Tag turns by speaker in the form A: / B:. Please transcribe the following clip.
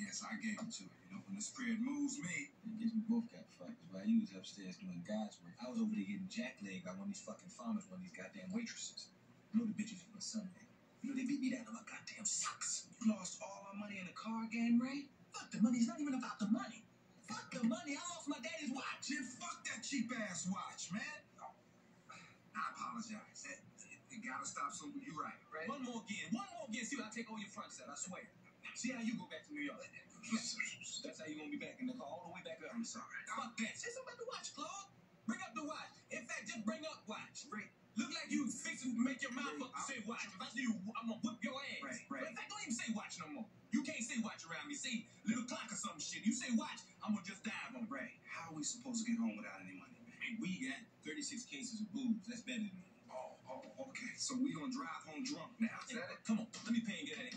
A: Yes, I gave it to her. You know, when the spirit moves me,
B: I guess we both got fucked. While you was upstairs doing God's work, I was over there getting jacklegged by one of these fucking farmers, one of these goddamn waitresses. You know the bitches from my Sunday. You know they beat me down to my goddamn socks.
A: you lost all our money in the card game, Ray?
B: Fuck the money. It's not even about the money. Fuck the money. I lost my daddy's watch.
A: Then fuck that cheap ass watch, man. Oh, I apologize. It, it, it gotta stop soon. You're right, right?
B: One more again. One more again. See what I take all your front set. I swear. See how you go back to New York. That's how you gonna be back in the car all the way back up.
A: I'm sorry.
B: Fuck that. Say something about the watch, Claude. Bring up the watch. In fact, just bring up watch.
A: Ray,
B: Look like you fixing to make your mouth up to say watch. If I see you, I'm gonna whip your ass.
A: Ray,
B: But in fact, don't even say watch no more. You can't say watch around me. Say little clock or some shit. You say watch, I'm gonna just dive on.
A: Ray, how are we supposed to get home without any money, man?
B: Hey, we got 36 cases of booze. That's better than
A: Oh, oh, okay. So we gonna drive home drunk now. Is that it?
B: Come on, let me pay and get at